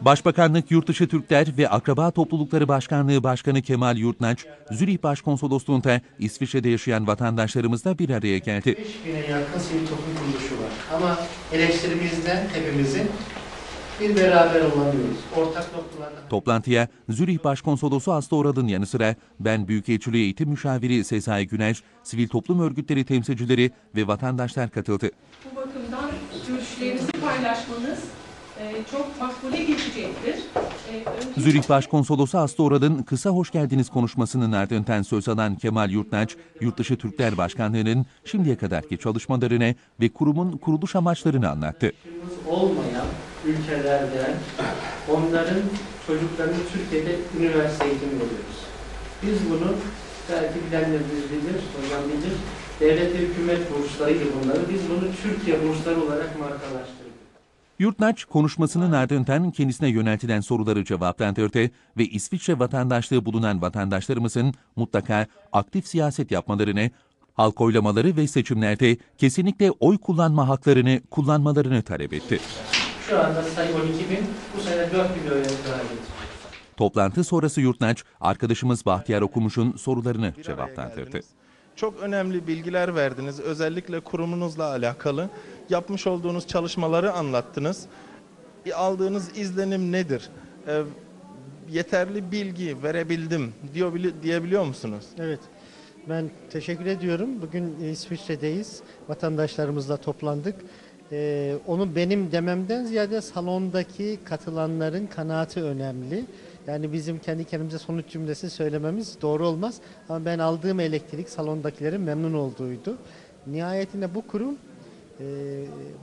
Başbakanlık Yurtdışı Türkler ve Akraba Toplulukları Başkanlığı Başkanı Kemal Yurtnaç, Zürih Başkonsolosluğu'nda İsviçre'de yaşayan vatandaşlarımızla bir araya geldi. 5000'e yakın sivil toplum kuruluşu var. Ama eleştirimizden hepimizin bir beraber olamıyoruz. Ortak noktalarda Toplantıya Zürih Başkonsolosu Aslı Orad'ın yanı sıra ben Büyükelçiliği Eğitim Müşaviri Sezai Güneş, sivil toplum örgütleri temsilcileri ve vatandaşlar katıldı. Bu bakımdan görüşlerinizi paylaşmanız çok makbule geçecektir. E, önce- Zürih Başkonsolosu Aslı Orad'ın kısa hoş geldiniz konuşmasının ardından söz alan Kemal Yurtnaç, Yurtdışı Türkler Başkanlığı'nın şimdiye kadarki çalışmalarını ve kurumun kuruluş amaçlarını anlattı. Olmayan ülkelerden onların çocuklarını Türkiye'de üniversite eğitimi veriyoruz. Biz bunu belki bilenleriniz bilir, hocam bilir. Devlet ve hükümet burslarıydı bunları. Biz bunu Türkiye bursları olarak markalaştırdık. Yurtnaç konuşmasının ardından kendisine yöneltilen soruları cevaplandırdı ve İsviçre vatandaşlığı bulunan vatandaşlarımızın mutlaka aktif siyaset yapmalarını, halk oylamaları ve seçimlerde kesinlikle oy kullanma haklarını kullanmalarını talep etti. Şu anda sayı 12 bin, bu sene 4 bin öğrenci daha gelecek. Toplantı sonrası Yurtnaç, arkadaşımız Bahtiyar Okumuş'un sorularını cevaplandırdı. Çok önemli bilgiler verdiniz. Özellikle kurumunuzla alakalı. Yapmış olduğunuz çalışmaları anlattınız. E, Aldığınız izlenim nedir? E, yeterli bilgi verebildim diyor, diyebiliyor musunuz? Evet. Ben teşekkür ediyorum. Bugün İsviçre'deyiz. Vatandaşlarımızla toplandık. Ee, onu benim dememden ziyade salondaki katılanların kanaati önemli. Yani bizim kendi kendimize sonuç cümlesi söylememiz doğru olmaz. Ama ben aldığım elektrik salondakilerin memnun olduğuydu. Nihayetinde bu kurum e,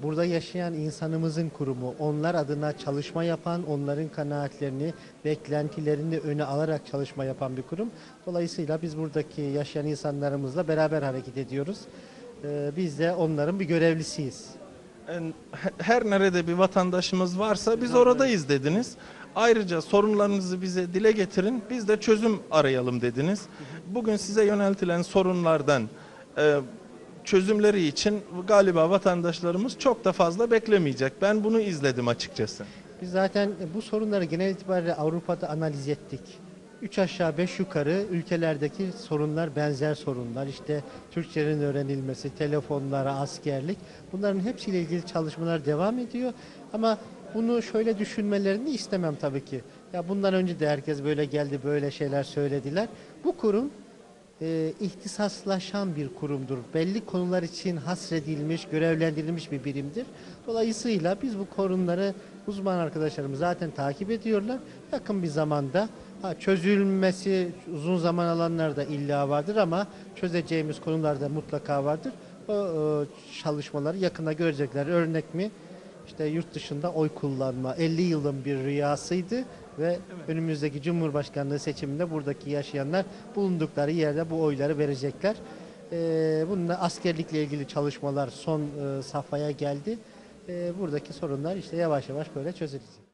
burada yaşayan insanımızın kurumu. Onlar adına çalışma yapan, onların kanaatlerini, beklentilerini öne alarak çalışma yapan bir kurum. Dolayısıyla biz buradaki yaşayan insanlarımızla beraber hareket ediyoruz. Ee, biz de onların bir görevlisiyiz. Her nerede bir vatandaşımız varsa biz oradayız dediniz. Ayrıca sorunlarınızı bize dile getirin, biz de çözüm arayalım dediniz. Bugün size yöneltilen sorunlardan e, çözümleri için galiba vatandaşlarımız çok da fazla beklemeyecek. Ben bunu izledim açıkçası. Biz zaten bu sorunları genel itibariyle Avrupa'da analiz ettik. Üç aşağı beş yukarı ülkelerdeki sorunlar benzer sorunlar. İşte Türkçenin öğrenilmesi, telefonlara, askerlik bunların hepsiyle ilgili çalışmalar devam ediyor. Ama bunu şöyle düşünmelerini istemem tabii ki. Ya bundan önce de herkes böyle geldi, böyle şeyler söylediler. Bu kurum e, ihtisaslaşan bir kurumdur. Belli konular için hasredilmiş, görevlendirilmiş bir birimdir. Dolayısıyla biz bu konuları uzman arkadaşlarımız zaten takip ediyorlar. Yakın bir zamanda ha, çözülmesi uzun zaman alanlar da illa vardır ama çözeceğimiz konular da mutlaka vardır. O, o çalışmaları yakında görecekler. Örnek mi? İşte yurt dışında oy kullanma 50 yılın bir rüyasıydı ve önümüzdeki Cumhurbaşkanlığı seçiminde buradaki yaşayanlar bulundukları yerde bu oyları verecekler. Ee, bununla askerlikle ilgili çalışmalar son e, safhaya geldi. Ee, buradaki sorunlar işte yavaş yavaş böyle çözülecek.